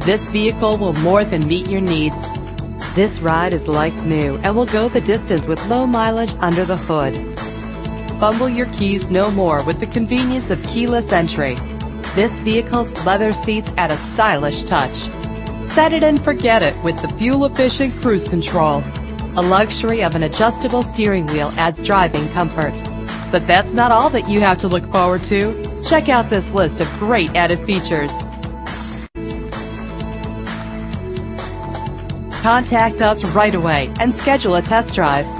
This vehicle will more than meet your needs. This ride is like new and will go the distance with low mileage under the hood. Fumble your keys no more with the convenience of keyless entry. This vehicle's leather seats add a stylish touch. Set it and forget it with the fuel-efficient cruise control. A luxury of an adjustable steering wheel adds driving comfort. But that's not all that you have to look forward to. Check out this list of great added features. Contact us right away and schedule a test drive.